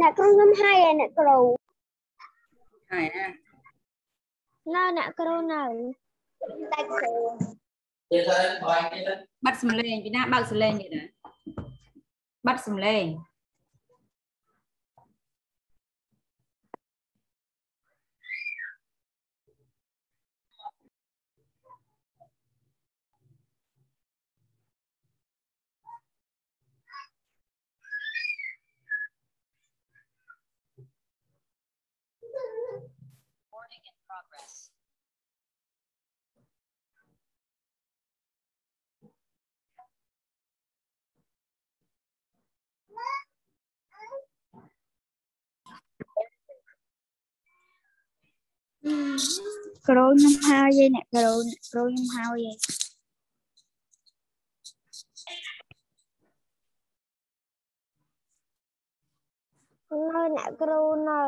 អ្នកគ្រូខ្ញុំហើយឯអ្នកគ្រូហើយណានៅអ្នកគ្រូនៅតែគ្រូ កសំឡេងនេះណាបាត់សំឡេងគ្រូខ្ញុំហើយឯអ្នកគ្រូអ្នកគ្រូខ្ញុំហើយឯនៅអ្នកគ្រូនៅ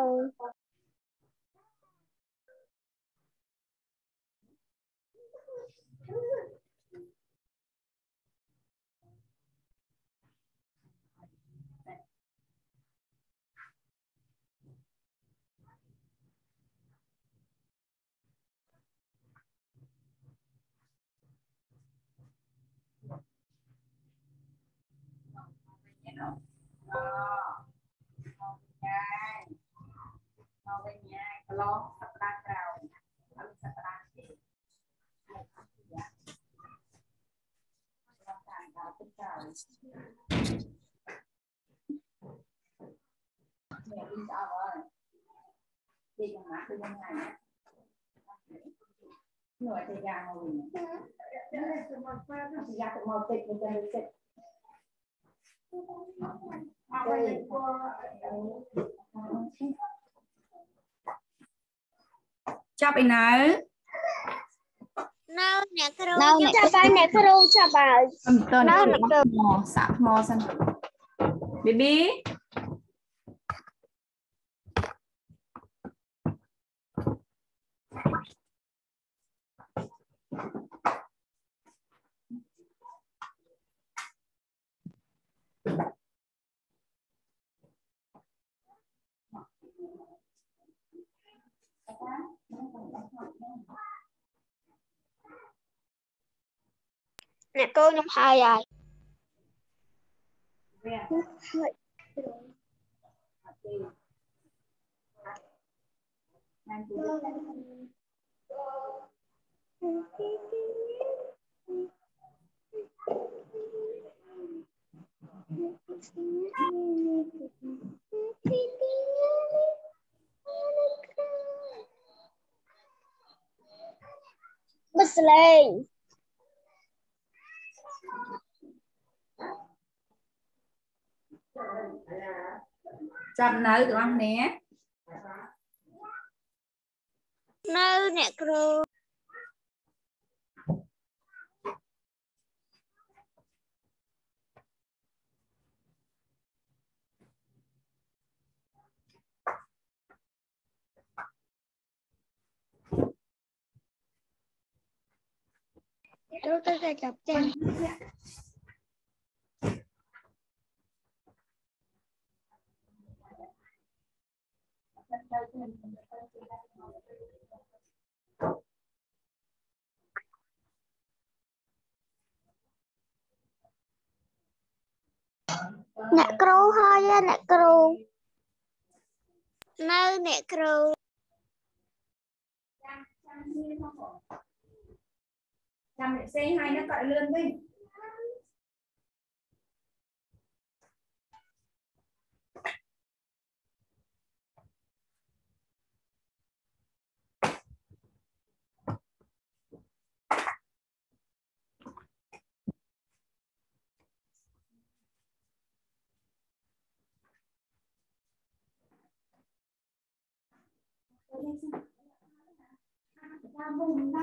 មកវិញញ៉ាកន្លងសប្តាហ៍ក្រោយហើយសប្តាហ៍ទៀតហើយតាមដល់ ចទៅទៅតិចអត់វិញគួរចាប់ឯនៅនៅអ្នកគ្រូខ្ញុំចាប់ហើយអ្នកគ្រូចាប់ហើយអត់តនៅើអ្នកគ្រូថ្មសាក់ថ្មសិនប៊ីប៊ីអ្នកគ្រូខ្ញុំហើយហើយ វា ហើយ អត់ទេណានជួយ បិសលេង ចាប់នៅទាំងអស់គ្នានៅអ្នកគ្រូគ្រូទៅតែចាប់ចា អ្នកគ្រូហើយអ្នកគ្រូនៅអ្នកគ្រូចាំអ្នកផ្សេងហើយនៅក៏លឿនវិញ 我先去拿一下他他不知道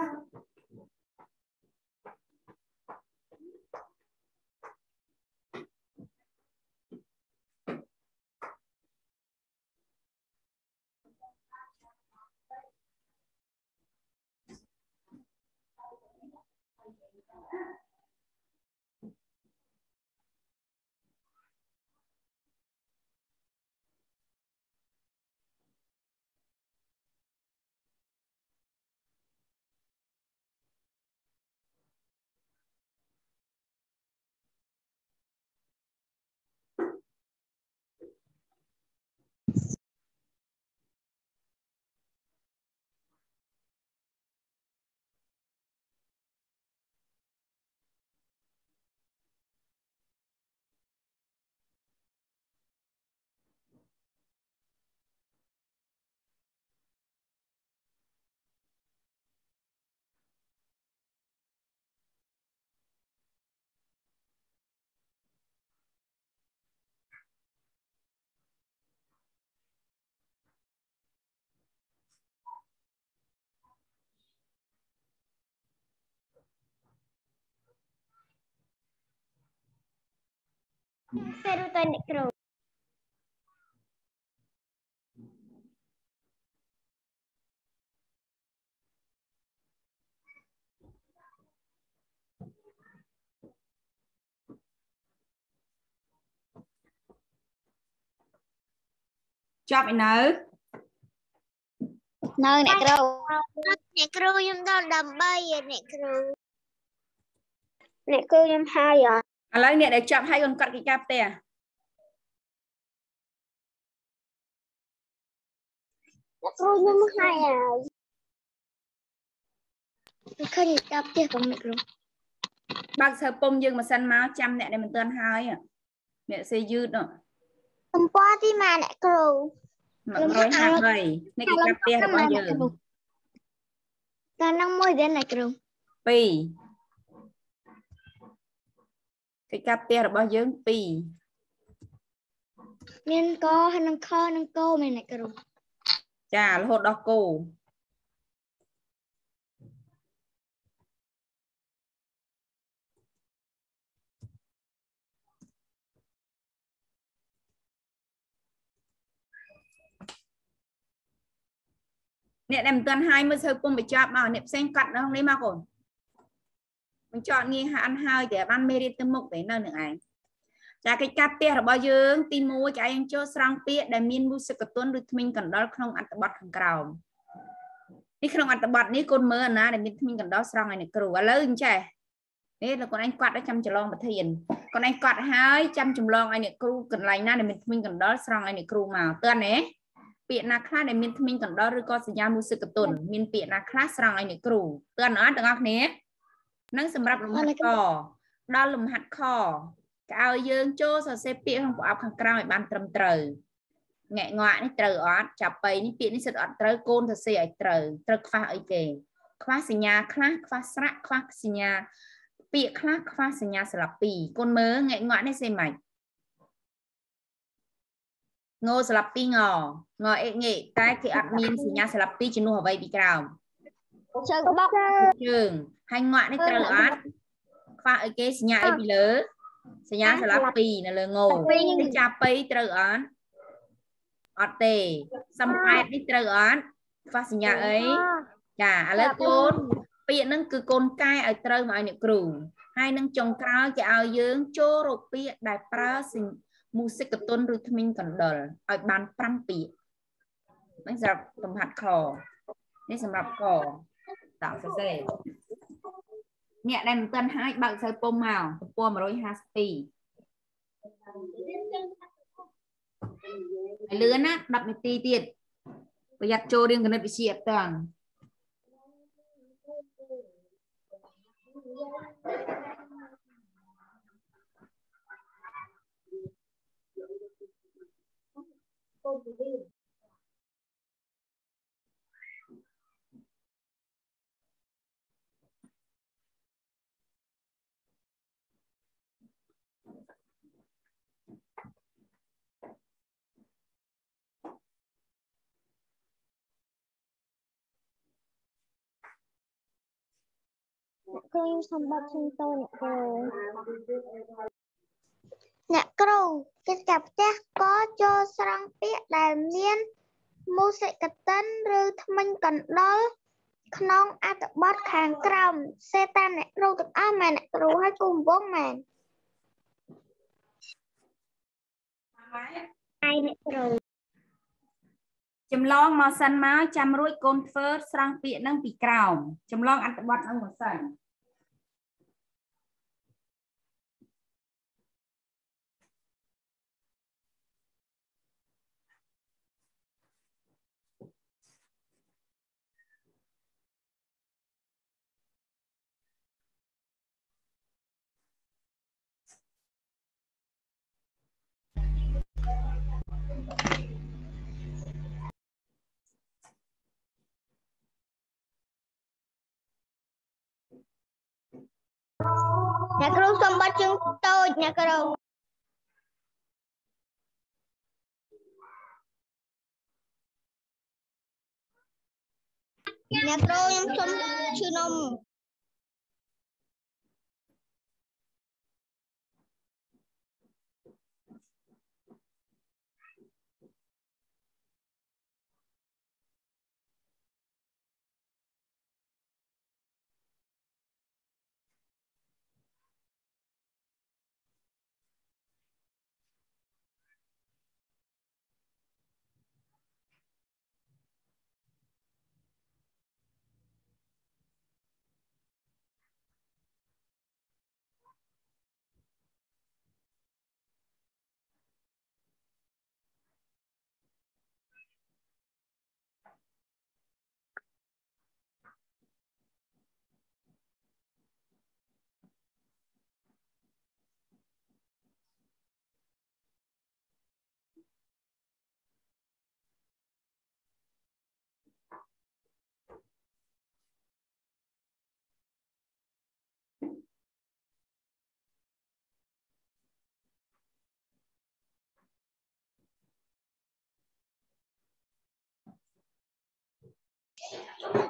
សេរូទៅអ្នកគ្រូចប់ឯនៅនៅអ្នកគ្រូអ្នកគ្រូខ្ញុំដល់13អ្នកគ្រូអ្នកគ្រូខ្ញុំហើយអត់ ឥឡូវអ្នកដែលចប់ហើយអូនកាត់កិច្ចការផ្ទះគ្រូខ្ញុំហើយហើយឃើញកាប់ផ្ទះក៏មិនគ្រូបើកសើពុំយើងមិនសិនមកចាំអ្នកដែលមិនទាន់ហើយអ្នកសេយឺតសម្ពល់ទីមកអ្នកគ្រូ153នេះគេកាប់ផ្ទះរបស់យើងដល់នឹងមួយដែរអ្នកគ្រូ2 កិច្ចការផ្ទះរបស់យើង2មានកហើយនឹងខនឹងកោមែនអ្នកគ្រូចារហូតដល់គោអ្នកដែលមិនទាន់ហើយមើលសើពុំបញ្ចប់មកអ្នកផ្សេងកាត់នៅក្នុងនេះមកកូន បញ្ចប់ងាយហានហើយតែបានមេរៀនទៅមុខទេនៅនឹងឯងចាកិច្ចការផ្ទះរបស់យើងទី1ចាយើងចូលស្រង់ពាក្យដែលមានមូសិកទុនឬថ្មិញកណ្ដុរក្នុងអត្ថបទខាងក្រោមនេះក្នុងអត្ថបទនេះកូនមើលអាណាដែលមានថ្មិញកណ្ដុរស្រង់ឲ្យអ្នកគ្រូឥឡូវអញ្ចេះនេះលោកកូនឯងគាត់ឲ្យចាំច្រឡងប្រធានកូនឯងគាត់ហើយចាំចម្លងឲ្យអ្នកគ្រូកន្លែងណាដែលមានថ្មិញកណ្ដុរស្រង់ឲ្យអ្នកគ្រូមកតើណាពាក្យណាខ្លះដែលមានថ្មិញកណ្ដុរឬក៏សញ្ញាមូសិកទុនមានពាក្យណាខ្លះស្រង់ឲ្យអ្នកគ្រូតើអត់ទាំងអស់គ្នា នឹងសម្រាប់លំហាត់កដល់លំហាត់ខកឲ្យយើងចូលសរសេរពាក្យក្នុងប្រអប់ខាងក្រោមឲ្យបានត្រឹមត្រូវងាក់ងាក់នេះត្រូវអត់ចាប់បៃនេះពាក្យនេះសិតអត់ត្រូវកូនសរសេរឲ្យត្រូវត្រូវខ្វះអីគេខ្វះសញ្ញាខ្លះខ្វះស្រៈខ្វះសញ្ញា ពាក្យខ្លះខ្វះសញ្ញាស្លាបពីរកូនមើលងាក់ងាក់នេះសេម៉េចងោស្លាបពីងងអេងេតែគេអត់មានសញ្ញាស្លាបពីជំនួសអ្វីពីក្រោម ជើងក្បោកជើងហើយងាក់នេះត្រូវអត់ខ្វះអីគេសញ្ញាអីពីលើសញ្ញាស្លាបពីនៅលើងោនេះចាប់បៃត្រូវអត់អត់ទេសំប៉ែតនេះត្រូវអត់ខ្វះសញ្ញាអីចាឥឡូវកូនពាក្យហ្នឹងគឺកូនកែឲ្យត្រូវមកឲ្យអ្នកគ្រូហើយនឹងចុងក្រោយគេឲ្យយើងចូលរកពាក្យដែលប្រើមូសិកទុនឬថ្មិញកណ្ដុរឲ្យបាន5ពាក្យនេះសម្រាប់លំហាត់ខនេះសម្រាប់ក ដាក់សរសេរអ្នកដែលមិនទាន់ហាយបើកសើពុំមកទំព័រ152ហើយលឿនណា10នាទីទៀតប្រយ័ត្នចូលរៀនគណិតវិទ្យាអត់តាំងអ្នក គ្រូសម្បត្តិឈឹងតូអ្នកគ្រូអ្នកគ្រូកិច្ចការផ្ទះក៏ចូលស្រង់ពាក្យដែលមានមូសិកតិនឬថ្មិញកណ្ដុរក្នុងអត្ថបទខាងក្រោមសេតាមអ្នកគ្រូទាំងអស់មែនអ្នកគ្រូឲ្យគូវងមែនហើយអ្នកគ្រូចម្លងមកសិនមកចាំរួចកូនធ្វើស្រង់ពាក្យហ្នឹងពីក្រោមចម្លងអត្ថបទហ្នឹងមកសិន អ្នកគ្រូសម្បត្តិជើងតូចអ្នកគ្រូអ្នកគ្រូខ្ញុំសុំឈឺនំ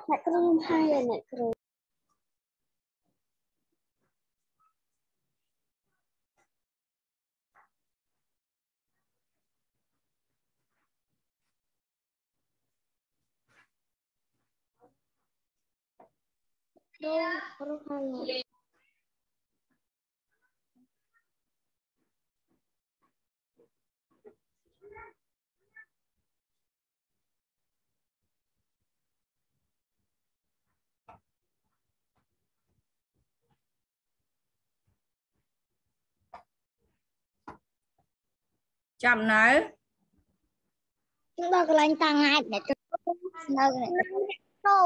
អ្នកគ្រូខ្ញុំហើយអ្នកគ្រូគ្រូគ្រូហើយ ចាំនៅខ្ញុំដល់កន្លែងតាំងងាយអ្នកគ្រូនៅអ្នកគ្រូ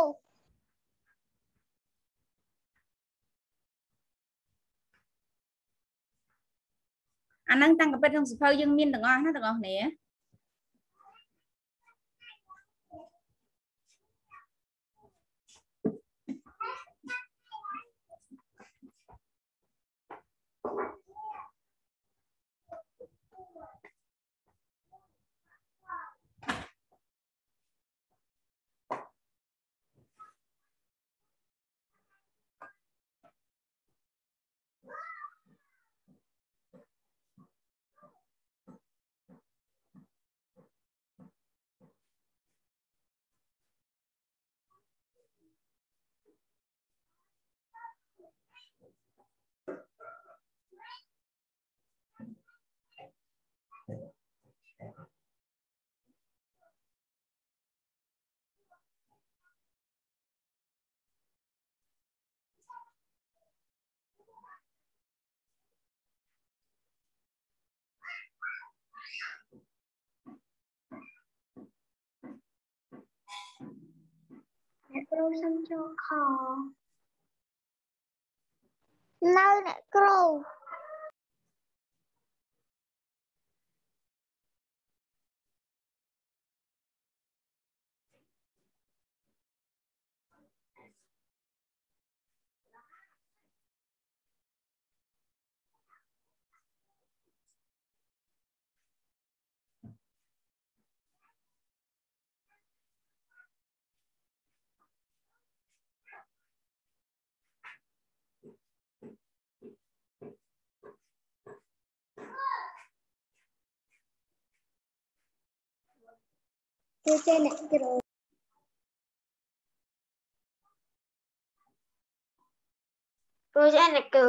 អាហ្នឹងតាំងកពិតក្នុងសភៅយើងមានទាំងអស់ណាទាំងអស់គ្នា អ្នកគ្រូសុំចូលខនៅអ្នកគ្រូ គឺចេះអ្នកគ្រូគ្រូ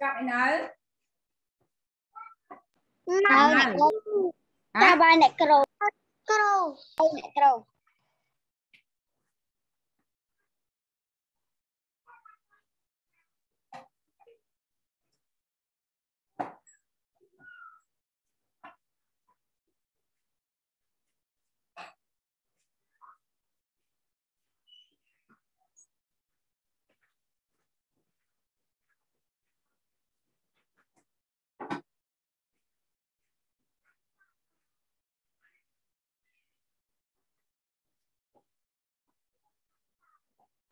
ចេះអ្នកគ្រូចាប់ឯនៅនៅអ្នកគ្រូតាបាយអ្នកគ្រូគ្រូអ្នកគ្រូ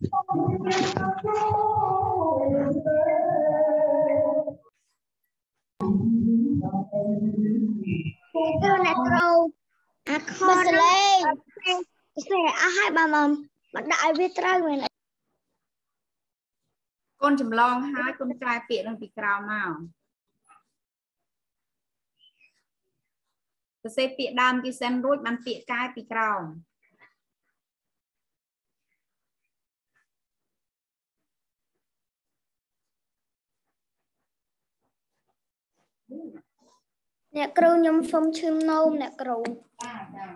ទៅមកទៀតអ្នកគ្រូនឹងនិយាយគឺអ្នកគ្រូអាខនសលេងស្លេអស់ហើយបងមកមកដាក់ឲ្យវាត្រូវមែនកូនចម្លងហើយកូនចែពាក្យនឹងពីក្រោមមកសរសេរពាក្យដើមគេសិនរួចបានពាក្យកែពីក្រោម អ្នកគ្រូខ្ញុំសុំឈឹមនោមអ្នកគ្រូចាចា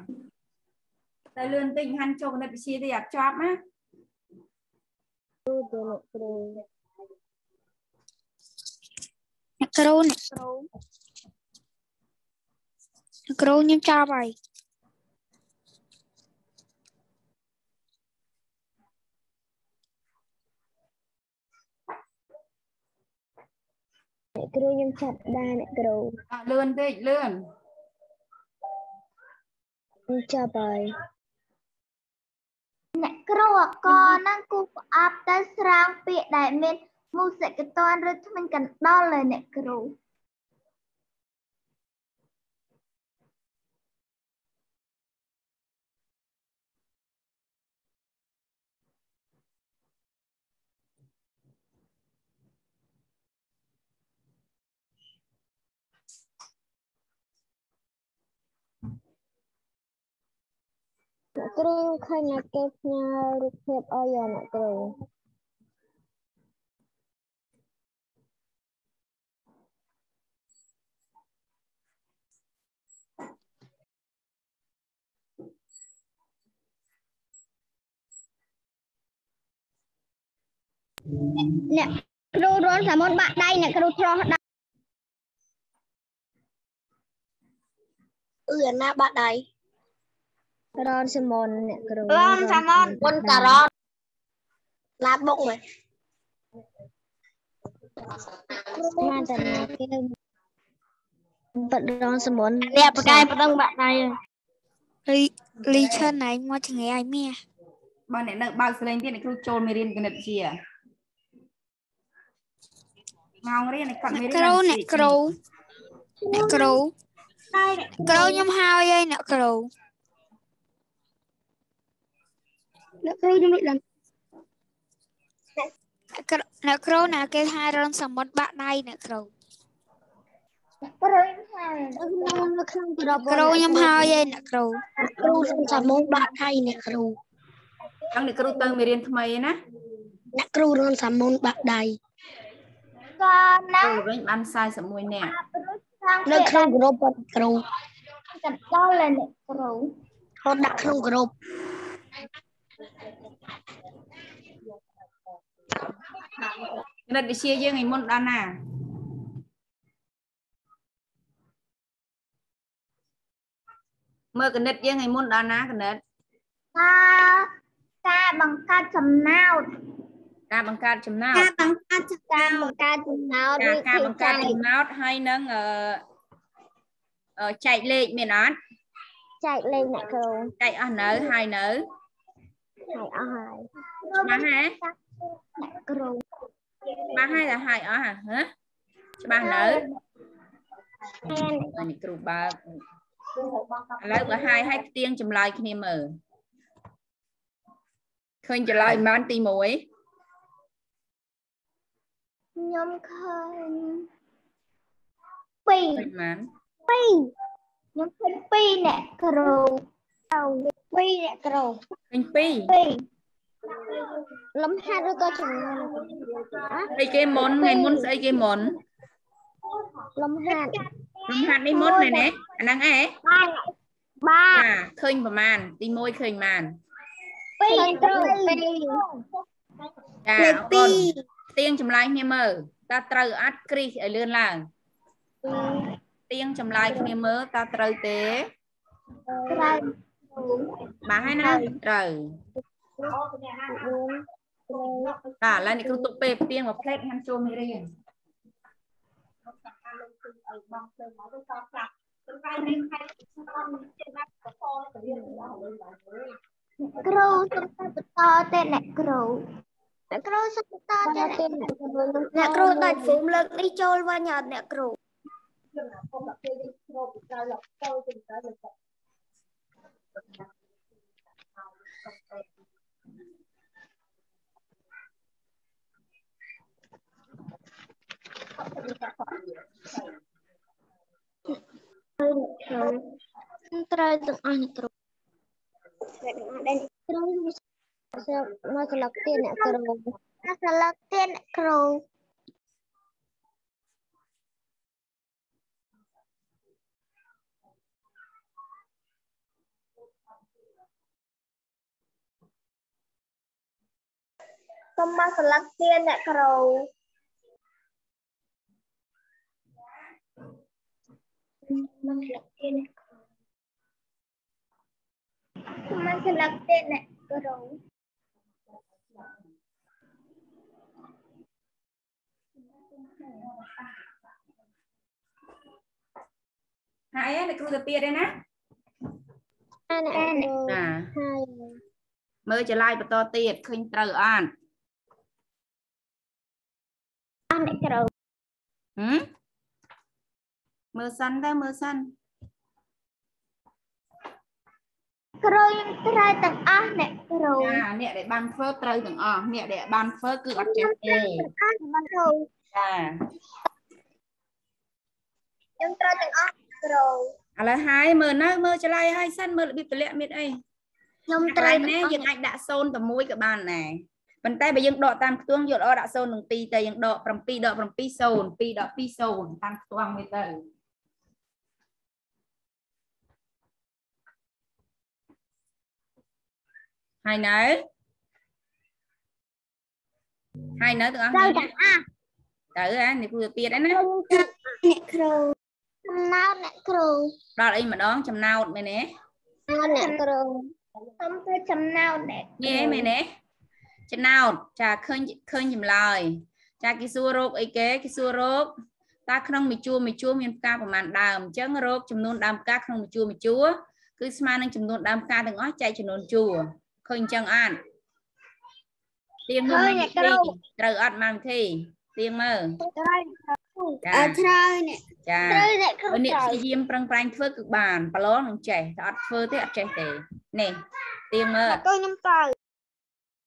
តែលឿនតិចហាន់ចូលគណិតវិទ្យាទៅអត់ចប់ណាអ្នកគ្រូអ្នកគ្រូអ្នកគ្រូខ្ញុំចាប់ហើយ អ្នកគ្រូខ្ញុំចាប់ដែរអ្នកគ្រូអត់លឿនតិចលឿនខ្ញុំចាប់ហើយអ្នកគ្រូអកហ្នឹងគូប្រអប់ទៅស្រាងពាក្យដែលមានមូសិកតនឬថ្មិញកណ្ដុរលើអ្នកគ្រូ អ្នកគ្រូឃើញអ្នកគេផ្ញើរូបភាពអីយ៉ាងអ្នកគ្រូអ្នកគ្រូរនសាមុនបាក់ដៃអ្នកគ្រូឆ្លោះដៃអឺអាណាបាក់ដៃ រនសាមុនអ្នកគ្រូរនសាមុនមុនការ៉នឡាបុកហ៎បានតែណាគេបដរនសាមុនអ្នកបកាយប្រដឹងបាក់ដៃលីលីឈិនណៃមកចងាយឲ្យមាបើអ្នកនៅបើកសលេងទៀតអ្នកគ្រូចូលមេរៀនគណិតវិទ្យាម៉ោងរៀនឲ្យគាត់មេរៀនគ្រូអ្នកគ្រូអ្នកគ្រូគ្រូខ្ញុំហើយហើយអ្នកគ្រូ អ្នកគ្រូខ្ញុំមិនដឹងអ្នកគ្រូណាគេថារនសមុទ្របាក់ដៃអ្នកគ្រូគ្រូហើយនៅក្នុងក្របគ្រូខ្ញុំហើយហើយអ្នកគ្រូគ្រូរនសមុទ្របាក់ដៃអ្នកគ្រូអញ្ចឹងអ្នកគ្រូទៅមេរៀនថ្មីណាអ្នកគ្រូរនសមុទ្របាក់ដៃក៏ណាគ្រូវិញបាន41នាក់នៅក្នុងក្រុមគាត់គ្រូកណ្ដុរលើអ្នកគ្រូគាត់ដាក់ក្នុងក្រុម គណិតវិទ្យាយើងឯមុនដល់ណាមើលគណិតយើងឯមុនដល់ណាគណិតការការបង្កើតចំណោទការបង្កើតចំណោទការបង្កើតការបង្កើតចំណោទការការបង្កើតចំណោទហើយនឹងអឺអឺចែកលេខមានអត់ចែកលេខអ្នកគ្រូចែកអស់នៅហើយនៅ ហើយអស់ហើយច្បាស់ហ៎អ្នកគ្រូច្បាស់ហើយតែហើយអស់ហ៎ហ៎ច្បាស់នៅហើយហើយនេះគ្រូបើកឥឡូវបើហើយហើយផ្ទៀងចម្លើយគ្នាមើលឃើញចម្លើយប៉ុន្មានទី1ខ្ញុំឃើញ2ឃើញប៉ុន្មានខ្ញុំឃើញ2អ្នកគ្រូ 2អ្នកគ្រូឃើញ2 2លំហាត់ឬក៏ចំណោទស្អីគេមុនថ្ងៃមុនស្អីគេមុនលំហាត់លំហាត់នេះមុនណែណាអាហ្នឹងអេបាទបាទចាឃើញប្រហែលទី1ឃើញប៉ុន្មាន2គ្រូ2ចាអរគុណផ្ទៀងចម្លើយគ្នាមើលតើត្រូវអត់គ្រីសឲ្យលឿនឡើងផ្ទៀងចម្លើយគ្នាមើលតើត្រូវទេត្រូវ បាទហើយណាត្រូវបាទឥឡូវនេះគ្រូទុកពេលផ្ទៀងមួយផ្លេតហាន់ចូលមេរៀនគ្រូសុំបន្តទៀតអ្នកគ្រូអ្នកគ្រូសុំបន្តទៀតអ្នកគ្រូដាច់ហ្វូមលើកនេះចូលវិញអត់អ្នកគ្រូ ត្រូវទាំងអស់អ្នកគ្រូត្រូវទាំងអស់ដែលគ្រូមកស្លឹកទៀនអ្នកគ្រូមកស្លឹកទៀនអ្នកគ្រូសូមមកស្លឹកទៀនអ្នកគ្រូ មកស្លឹកទៀនអ្នកគ្រូមកស្លឹកទៀនអ្នកគ្រូហើយអ្នកគ្រូទៅទៀតទេណាអានអានណាហើយមើលចលាយបន្តទៀតឃើញត្រូវអត់អានអ្នកគ្រូហឹម មើលសិនទៅមើលសិនគ្រូយើងត្រូវទាំងអស់អ្នកគ្រូចាអ្នកដែលបានធ្វើត្រូវទាំងអស់អ្នកដែលបានធ្វើគឺអត់ចេះទេទាំងអស់អ្នកគ្រូចាយើងត្រូវទាំងអស់គ្រូឥឡូវហើយមើលនៅមើលចលាយហើយសិនមើលរបៀបតម្លាក់មានអីខ្ញុំកត្រូវន្លែងទាំងអស់នេះយើងអាចដាក់0តែមួយក៏បានដែរប៉ុន្តែបើយើងដកតាមខ្ទង់យកល្អដាក់0នឹង2ទៅយើងដក7ដក7 0 2ដក2 0តាមខ្ទង់មួយទៅ ហើយនៅហើយនៅទាំងអស់ត្រូវគ្នាទាំងអស់ទៅហ៎នេះគូទៅទៀតហើយណាអ្នកគ្រូចំណោទអ្នកគ្រូដល់អីម្ដងចំណោតមែនទេចំណោទអ្នកគ្រូសូមទៅចំណោទអ្នកនេះឯងមែនទេចំណោតចាឃើញឃើញចម្លើយចាគេសួររោគអីគេគេសួររោគតើក្នុងមួយជួរមួយជួរមានផ្កាប្រមាណដើមអញ្ចឹងរោគចំនួនដើមផ្កាក្នុងមួយជួរមួយជួរគឺស្មើនឹងចំនួនដើមផ្កាទាំងអស់ចែកចំនួនជួរ ឃើញអញ្ចឹងអត់ទៀងមើលមកវិធីត្រូវអត់មកវិធីទៀងមើលត្រូវចាអត់ត្រូវអ្នកចាត្រូវអ្នកគ្រូបើអ្នកត្រូវព្យាយាមប្រឹងប្រែងធ្វើគឺបានប្រឡងនឹងចេះតែអត់ធ្វើទេអត់ចេះទេនេះទៀងមើលទៅខ្ញុំត្រូវ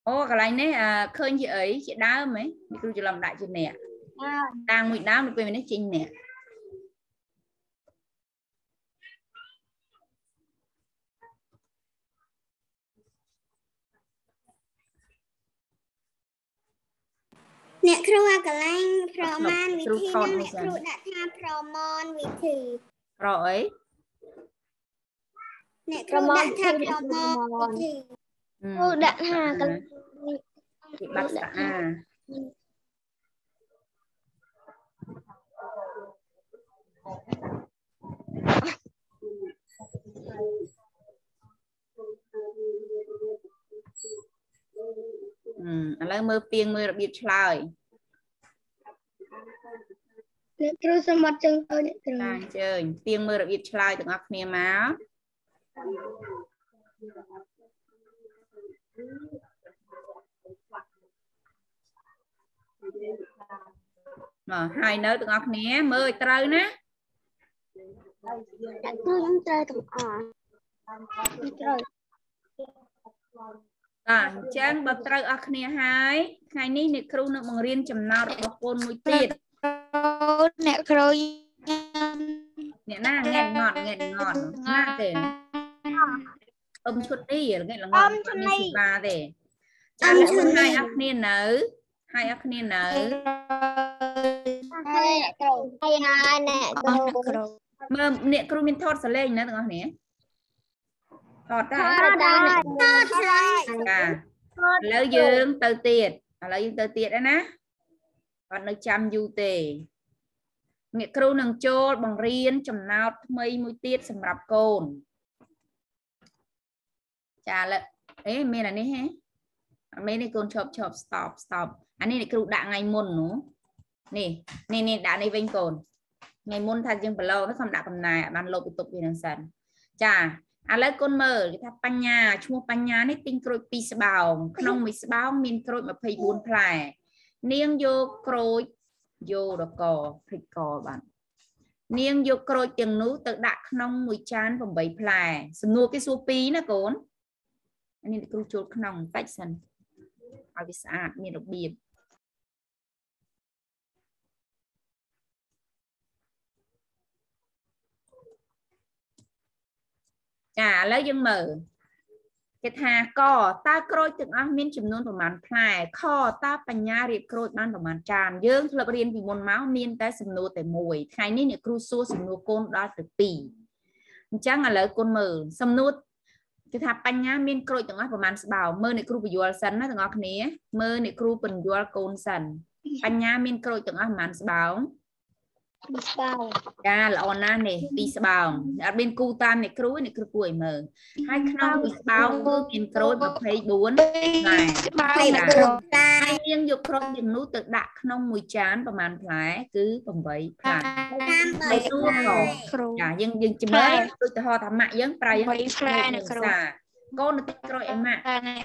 អូកន្លែងនេះអឺឃើញជាអីជាដើមហ៎នេះគ្រូច្រឡំដាក់ជាអ្នកតាំងមួយដើមទៅពេលនេះចេញអ្នក អ្នកគ្រូអាកន្លែងប្រមាណវិធីហ្នឹងអ្នកគ្រូដាក់ថាប្រមាណវិធីប្រអីអ្នកគ្រូដាក់ថាប្រមាណវិធីហឹមគ្រូដាក់ថាកន្លែងជាបាត់ស្អាហឹម ឥឡូវមើលពីងមើលរបៀបឆ្លើយអ្នកគ្រូសមត្ថចឹងទៅអ្នកគ្រូចាអញ្ជើញពីងមើលរបៀបឆ្លើយទាំងអស់គ្នាមកមកហើយនៅទាំងអស់គ្នាមើលឲ្យត្រូវណាអ្នកគ្រូខ្ញុំត្រូវទាំងអស់ត្រូវ បាទអញ្ចឹងបើត្រូវអស់គ្នាហើយថ្ងៃនេះអ្នកគ្រូនឹងបង្រៀនចំណោទរបស់កូនមួយទៀតអ្នកគ្រូអ្នកណាងែតងត់ងែតងត់ណាទេអឹមឈុតនេះងែតល្ងត់អត់មានសេវាទេចាលោកគ្រូហើយអស់គ្នានៅហើយអស់គ្នានៅហើយអ្នកគ្រូហើយហើយអ្នកគ្រូមើលអ្នកគ្រូមានថតសលេងណាទាំងអស់គ្នា ថតតាថតដែរថតដែរចាឥឡូវយើងទៅទៀតឥឡូវយើងទៅទៀតហើយណាអត់នៅចាំយូរទេអ្នកគ្រូនឹងចូលបង្រៀនចំណោទថ្មីមួយទៀតសម្រាប់កូនចាឥឡូវអេមានអានេះហ៎អត់មានទេកូនឈប់ឈប់ stop stop អានេះអ្នកគ្រូដាក់ថ្ងៃមុននោះនេះនេះនេះដាក់នេះវិញកូនថ្ងៃមុនថាយើងប្រឡូទៅខំដាក់កំណែអត់បានលុបបន្ទុកវានឹងសិនចា ឥឡូវកូនមើលគេថាបញ្ញាឈ្មោះបញ្ញានេះទិញក្រូចពីរស្បោងក្នុងមួយស្បោងមានក្រូច24ផ្លែ នាងយកក្រូចយករកភ្លេចកបាទនាងយកក្រូចទាំងនោះទៅដាក់ក្នុងមួយចាន8ផ្លែសំណួរគេសួរ2ណាកូននេះគ្រូចូលក្នុងបន្តិចសិនឲ្យវាស្អាតមានរបៀប ចាឥឡូវយើងមើលគេថាកតើក្រូចទាំងអស់មានចំនួនប្រមាណផ្លែខតើបញ្ញារៀបក្រូចបានប្រមាណចានយើងធ្លាប់រៀនពីមុនមកមានតែសំណួរតែមួយថ្ងៃនេះអ្នកគ្រូសួរសំណួរកូនដល់ទៅ2អញ្ចឹងឥឡូវកូនមើលសំណួរគេថាបញ្ញាមានក្រូចទាំងអស់ប្រមាណស្បោមើលអ្នកគ្រូបញ្យល់សិនណាទាំងអស់គ្នាមើលអ្នកគ្រូបញ្យល់កូនសិនបញ្ញាមានក្រូចទាំងអស់ប្រមាណស្បោ ពីស្បោងចាល្អណាស់នេះពីស្បោងអត់មានគូតាមអ្នកគ្រូអ្នកគ្រូគួរឲ្យមើលហើយក្នុងពីស្បោងគឺមានក្រូច24ផ្លែស្បោងគ្រូតាហើយយើងយកក្រូចទាំងនោះទៅដាក់ក្នុងមួយចានប្រហែលផ្លែគឺ8ផ្លែតាម3ទូគ្រូចាយើងយើងជំរឿឧទាហរណ៍ថាម៉ាក់យើងប្រៃ3ផ្លែអ្នកគ្រូកូនទៅក្រូចឲ្យម៉ាក់ណា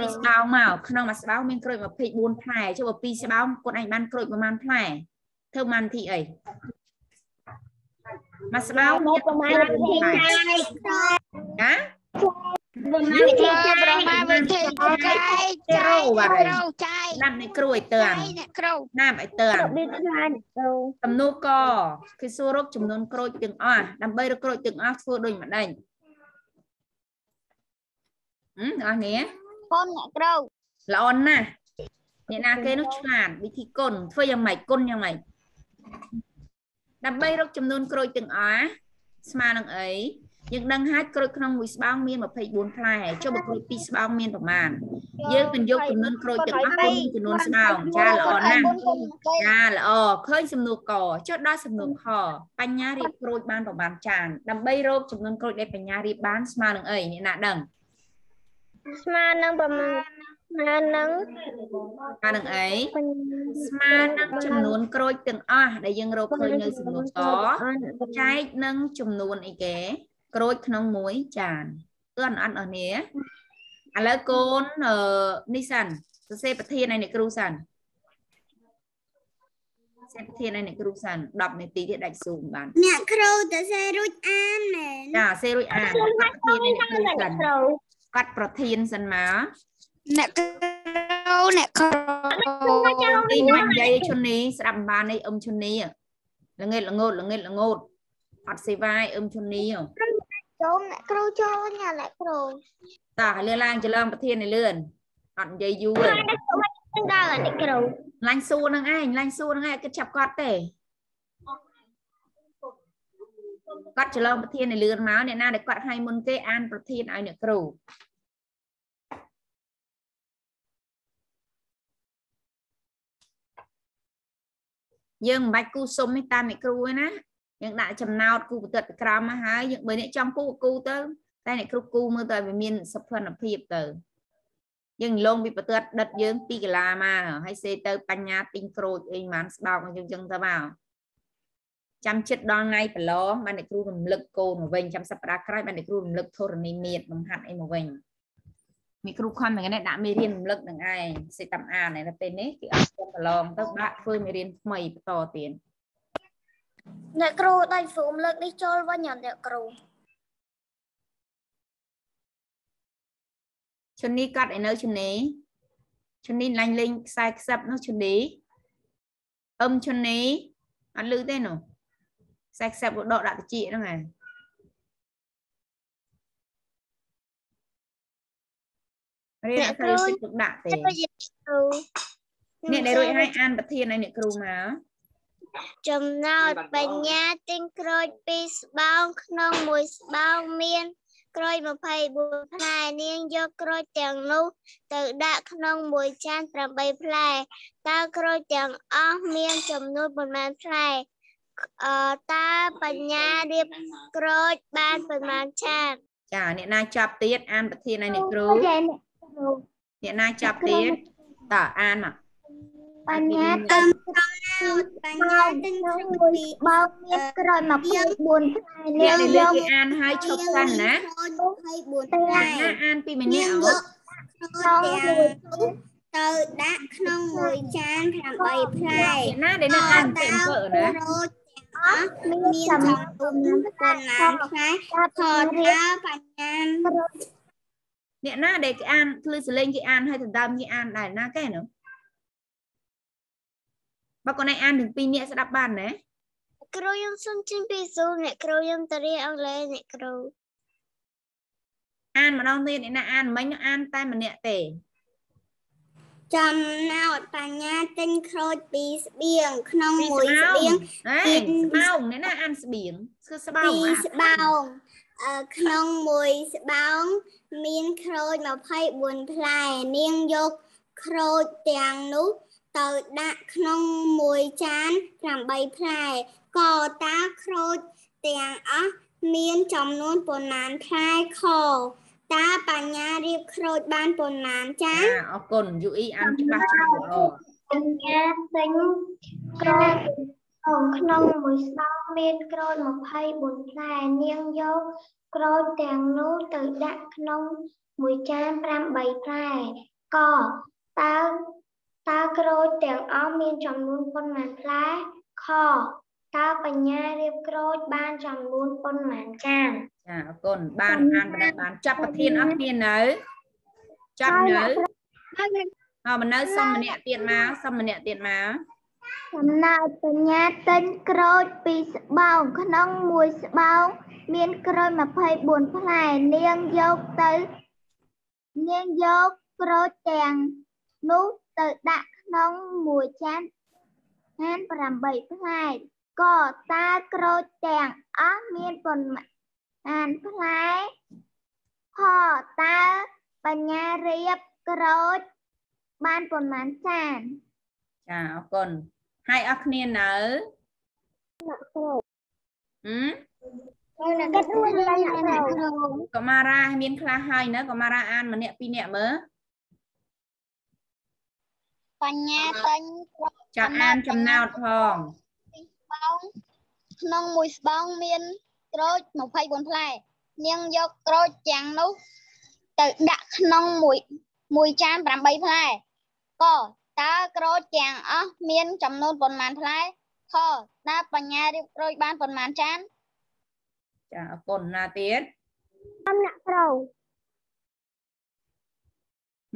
ពីស្បោងមកក្នុងមួយស្បោងមានក្រូច24ផ្លែចុះបើពីស្បោងកូនឯងបានក្រូចប្រហែលផ្លែ ធ្វើបានទីអីមកស្បោមកប្រមាណវិធីចាយណាប្រមាណវិធីចាយប្រមាណវិធីចាយចាយគ្រូចាយណាំនេះគ្រូឲ្យតឿនគ្រូណាំឲ្យតឿនសំណួរកគឺសួររកចំនួនក្រូចទាំងអស់ដើម្បីរកក្រូចទាំងអស់ធ្វើដូចម្ដេចហឹមអស់នេះកូនអ្នកគ្រូល្អណាស់អ្នកណាគេនោះឆ្លាតវិធីគុណធ្វើយ៉ាងម៉េចគុណយ៉ាងម៉េច ដើម្បីរកចំនួនក្រូចទាំងអស់ស្មើនឹងអីយើងដឹងហើយក្រូចក្នុងមួយស្បោងមាន24ផ្លែចុះបើក្រូចពីរស្បោងមានប្រមាណយើងបញ្យកចំនួនក្រូចទាំងអស់គុណចំនួនស្បោងចាល្អណាស់ចាល្អឃើញសំណួរកចុះដល់សំណួរខបញ្ញារៀបក្រូចបានប្រមាណចានដើម្បីរកចំនួនក្រូចដែលបញ្ញារៀបបានស្មើនឹងអីអ្នកណាដឹងស្មើនឹងប្រមាណ ស្មើនឹងស្មើនឹងអីស្មើនឹងចំនួនក្រូចទាំងអស់ដែលយើងរកឃើញនៅសំណួរកចែកនឹងចំនួនអីគេ ក្រូចក្នុងមួយចានគឺអត់អត់អស់នេះឥឡូវកូននេះសិនសរសេរប្រធានឲ្យអ្នកគ្រូសិនសេប្រធានឲ្យអ្នកគ្រូសិន10នាទីទៀតដាច់ស៊ូមបានអ្នកគ្រូទៅសេរួចអានមែនចាសេរួចអានប្រធានឲ្យអ្នកគ្រូសិនកាត់ប្រធានសិនមក អ្នកគ្រូអ្នកគ្រូនេះមិននិយាយឈុននេះស្ដាប់បាននេះអ៊ំឈុននេះល្ងិតល្ងូតល្ងិតល្ងូតអត់សេវាយអ៊ំឈុននេះចូលអ្នកគ្រូចូលញ៉ាអ្នកគ្រូតើលឿនឡើងច្រឡំប្រធាននេះលឿនអត់និយាយយូរទេដល់អ្នកគ្រូឡាញ់សួរនឹងឯងឡាញ់សួរនឹងឯងគិតចាប់គាត់ទេគាត់ច្រឡំប្រធាននេះលឿនមកអ្នកណាដែលគាត់ឲ្យមុនគេអានប្រធានឲ្យអ្នកគ្រូ យើងមិនបាច់គូសុំនេះតាមអ្នកគ្រូទេណាយើងដាក់ចំណោតគូបន្ទាត់ក្រមមកហើយយើងបើអ្នកចង់គូគូទៅតែអ្នកគ្រូគូមើលទៅវាមានសុខភាពទៅយើងលងពីបន្ទាត់ដិតយើង2កន្លាមកហើយសេទៅបញ្ញាទិញក្រូចអីមិនស្បោកយើងចឹងទៅមកចាំចិត្តដល់ថ្ងៃប្រឡងបានអ្នកគ្រូរំលឹកកូនមកវិញចាំសប្តាហ៍ក្រោយបានអ្នកគ្រូរំលឹកធរណីមៀតបំហាត់អីមកវិញ មីគ្រូខំហ្នឹងដាក់មេរៀនរំលឹកនឹងឯងសេតាមអាននៅពេលនេះគេអត់ប្រឡងទៅបាក់ធ្វើមេរៀនថ្មីបន្តទៀតអ្នកគ្រូដៃហ្វូមលើកនេះចូលវិញអត់អ្នកគ្រូឈុននេះកាត់ឲ្យនៅឈុននេះឈុននេះឡាញ់លេងខ្សែខ្សឹបនោះឈុននេះអឹមឈុននេះអត់លឺទេនោះខ្សែខ្សឹបក៏ដកដាក់តិចហ្នឹងឯង រៀនអត់ស្គាល់ទឹកដាក់ទេអ្នកដែលរួចហើយអានប្រធានឲ្យអ្នកគ្រូមកចំណោតបញ្ញាទិញក្រូចពីរស្បោងក្នុងមួយស្បោងមានក្រូច24ផ្លែនាងយកក្រូចទាំងនោះទៅដាក់ក្នុងមួយចាន8ផ្លែតើក្រូចទាំងអស់មានចំនួនប៉ុន្មានផ្លែអឺតើបញ្ញារៀបក្រូចបានប៉ុន្មានចានចាអ្នកណាចាប់ទៀតអានប្រធានឲ្យអ្នកគ្រូ អ្នកណាចាប់ទៀតតើអានមកបញ្ញាកំកំណាបញ្ញាទិញក្នុងក្រូចមួយពីបោកមានក្រោយ24ផ្លែអ្នកនាងដែលលើយកគេអានឲ្យឈប់សិនណា24ផ្លែណាអានពីម្នានាក់ងអយត់កក្រូចទាំងនោះទៅដាក់ក្នុងមួយចាន8ផ្លែអ្នកណាដែលនៅអានតែអំពើណាក្រូចទាំងអស់មានមានចំចំនួនប៉ុន្មានផ្លែថាខរៀបថាបញ្ញា អ្នកណាដែលគេអានឃ្លឺសលេងគេអានឲ្យដណ្ដើមគេអានដែរណាកែនោះបើកូនឯងអានទាំងពីរនាក់ស្ដាប់បានណាគ្រូយើងសុំចេញពី Zoom អ្នកគ្រូយើងទៅរៀនអង់គ្លេសអ្នកគ្រូអានម្ដងទៀតអ្នកណាអានមិញអានតែម្នាក់ទេចំណោតបញ្ញាទិញក្រូចពីស្បៀងក្នុងពីមួយស្បោស្បៀងងហេពីស្បោងអ្នកណាអានស្បៀងគឺស្បោងពីអាស្បោងអឺ ក្នុងមួយស្បោងមានក្រូច24ផ្លែនាងយកក្រូចទាំងនោះទៅដាក់ក្នុងមួយចាន8ផ្លែក៏តើក្រូចទាំងអស់មានចំនួនប៉ុន្មានផ្លែខតើបញ្ញារៀបក្រូចបានប៉ុន្មានចាចាអរគុណយូអ៊ីអានច្បាស់ច្បាស់ល្អបញ្ញាទិញក្រោយក្នុងក្នុងមួយស្បោង មានក្រូច24ផ្លែនាងយកក្រូចទាំងនោះទៅដាក់ក្នុងមួយចាន8ផ្លែក៏តើតើក្រូចទាំងអស់មានចំនួនប៉ុន្មានផ្លែខតើបញ្ញារៀបក្រូចបានចំនួនប៉ុន្មានចានចាអរគុណបានអានបណ្ដាបានចាប់ប្រធានអស់គ្នានៅចាប់នៅអមនៅសុំម្នាក់ទៀតមកសុំម្នាក់ទៀតមក ចំណែកបញ្ញាទិញក្រូចពីស្បោងក្នុងមួយស្បោងមានក្រូច24ផ្លែនាងយកទៅនាងយកក្រូចទាំងនោះទៅដាក់ក្នុងមួយចានហាន8ផ្លែក៏តើក្រូចទាំងអស់មានប៉ុន្មានផ្លែខតើបញ្ញារៀបក្រូចបានប៉ុន្មានចានចាអរគុណ ហើយអស់គ្នានៅហឹមគិតមួយលេងអ្នកគ្រូកុមារាមានខ្លះហើយណាកុមារាអានម្នាក់ពីរនាក់មើលបញ្ញាទិញក្រូចចាំអានចំណោទផងស្បោងក្នុងមួយស្បោងមានក្រូច24ផ្លែនាងយកក្រូចទាំងនោះទៅដាក់ក្នុងមួយមួយចាន8ផ្លែក៏ តើក្រូចទាំងអស់មានចំនួនប៉ុន្មានផ្លែខតើបញ្ញារៀបក្រូចបានប៉ុន្មានចានចាអរគុណណាទៀតអ្នកគ្រូ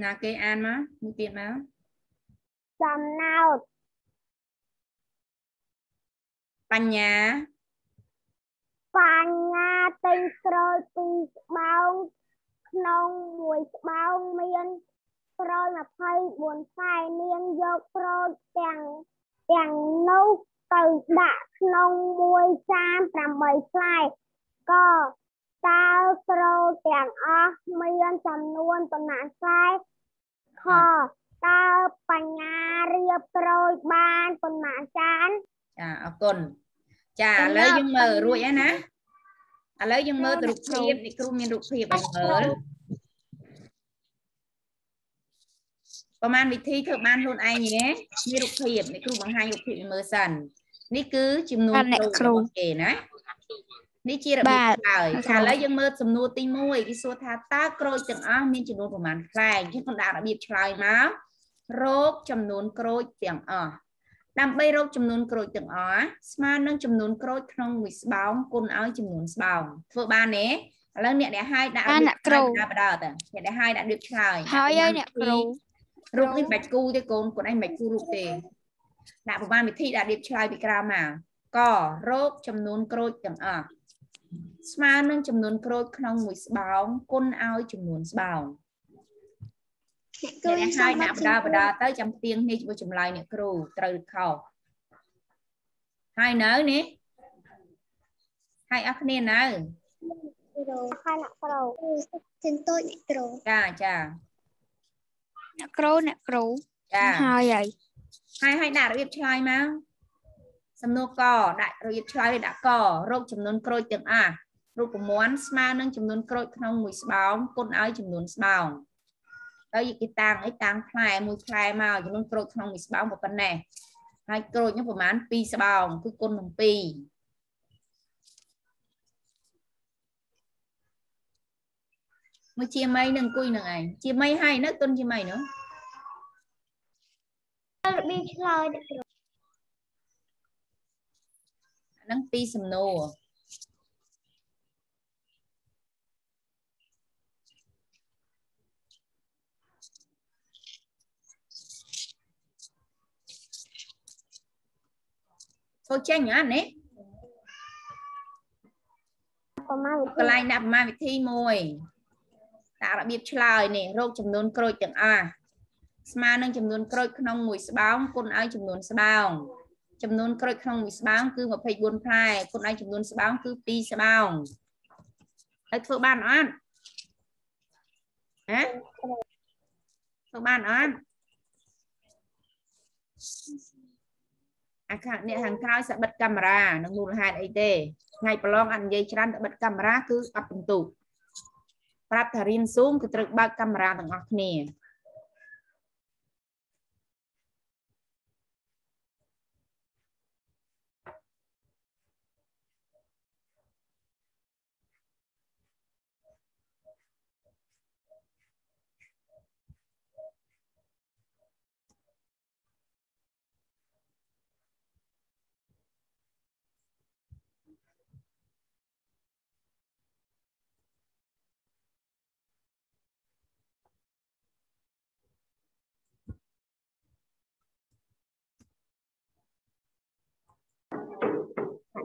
ណាគេអានមកមួយទៀតមកចំណោទបញ្ញាបញ្ញាទិញក្រូចពីស្បោងក្នុងមួយស្បោងមាន ក្រូច24ផ្លែនាងយកក្រូចទាំងទាំងនោះទៅដាក់ក្នុងមួយចាន8ផ្លែក៏តើក្រូចទាំងអស់មានចំនួនប៉ុន្មានផ្លែខតើបញ្ញារៀបក្រូចបានប៉ុន្មានចានចាអរគុណចាឥឡូវយើងមើលរួចហើយណាឥឡូវយើងមើលទៅរូបភាពនេះគ្រូមានរូបភាពឲ្យមើល ប្រហែលវិធីធ្វើបានខ្លួនឯងទេមានរូបភាពនេះគ្រូបង្ហាញរូបភាពឲ្យមើលសិននេះគឺចំនួនបាទអ្នកគ្រូរបស់គេណានេះជារបៀបបាទឆ្លើយគ្រូចាឥឡូវយើងមើលសំណួរទី1គេសួរថាតើក្រូចទាំងអស់មានចំនួនប្រមាណផ្លែអញ្ចឹងខ្ញុំដាក់របៀបឆ្លើយមករកចំនួនក្រូចទាំងអស់ដើម្បីរកចំនួនក្រូចទាំងអស់ស្មើនឹងចំនួនក្រូចក្នុងមួយស្បោងគុណឲ្យចំនួនស្បោងធ្វើបានទេឥឡូវអ្នកដែលហើយដាក់បានអ្នកគ្រូបដៅតើអ្នកដែលហើយដាក់របៀបឆ្លើយហើយហើយអ្នកគ្រូ រូបនេះមិនបាច់គូទេកូនកូនឯងមិនបាច់គូរូបទេដាក់ប្រហែលវិធីដាក់រៀបឆ្លើយពីក្រៅមកករោគចំនួនក្រូចទាំងអស់ស្មើនឹងចំនួនក្រូចក្នុងមួយស្បោងគុណឲ្យចំនួនស្បោងអ្នកដែលហើយដាក់បដាបដាទៅចាំទៀងនេះជាមួយចម្លើយអ្នកគ្រូត្រូវឬខុសហើយនៅនេះហើយអស់គ្នានៅគ្រូហើយអ្នកគ្រូចិនតូចអ្នកគ្រូចាចា អ្នកគ្រូអ្នកគ្រូចាហើយហើយហើយហើយដាក់របៀបឆ្លើយមកសំណួរកដាក់របៀបឆ្លើយដាក់ករោគចំនួនក្រូចទាំងអស់រូបមន្តស្មើនឹងចំនួនក្រូចក្នុងមួយស្បោងគុណឲ្យចំនួនស្បោងទៅគេតាំងអីតាំងផ្លែមួយផ្លែមកចំនួនក្រូចក្នុងមួយស្បោងប៉ុណ្ណេះហើយក្រូចនោះប្រហែល2ស្បោងគឺគុណនឹង2 មួយជាមីនឹងអង្គុយនឹងឯងជាមីហើយនៅទុនជាមីនោះរបៀបឆ្លើយអ្នកគ្រូអាហ្នឹងពីរសំណួរចូលចេញអត់នេះប្រមាណវិកន្លែងដាក់ប្រមាណវិធីមួយ ដាក់របៀបឆ្លើយនេះរកចំនួនក្រូចទាំងអស់ស្មើនឹងចំនួនក្រូចក្នុងមួយស្បោងគុណឲ្យចំនួនស្បោងចំនួនក្រូចក្នុងមួយស្បោងគឺ24ផ្លែគុណឲ្យចំនួនស្បោងគឺ2ស្បោងហើយធ្វើបានអត់ហ៎ធ្វើបានអត់អាខាងអ្នកខាងក្រោយ sẽ បិទកាមេរ៉ានឹងមូលហេតុអីទេថ្ងៃប្រឡងអត់និយាយច្រើនតែបិទកាមេរ៉ាគឺអត់បន្ទុក ប្រាប់ថារៀន Zoom គឺត្រូវបើកកាមេរ៉ាទាំងអស់គ្នា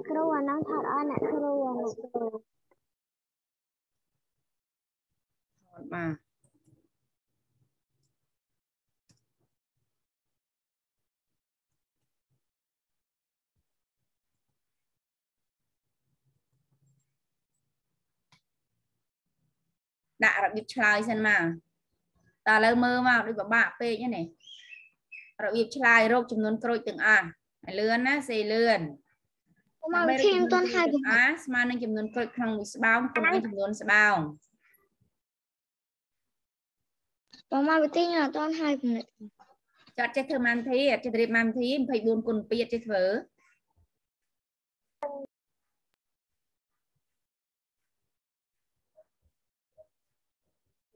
គ្រូអាហ្នឹងថតអស់អ្នកគ្រូអានោះគ្រូបាទដាក់របៀបឆ្លើយសិនមកតើឥឡូវមើលមកដូចពិបាកពេកហ្នឹងនេះរបៀបឆ្លើយរកចំនួនក្រូចទាំងអស់ឲ្យលឿនណាសេលឿនប្រ មាណវិធីមិនទាន់ហើយអាស្មើនឹងចំនួនក្រូចក្នុងមួយស្បោងគុណនឹងចំនួនស្បោងប្រមាណវិធីខ្ញុំអត់ទាន់ហើយបំណិតចត់ចេះធ្វើម៉ានធីអត់ចេះរៀបម៉ានធី24គុណ2អត់ចេះធ្វើ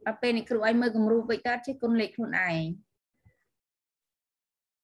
ដល់ពេលនេះគ្រូឲ្យមើលគំរូពេកតើអត់ចេះគុណលេខខ្លួនឯង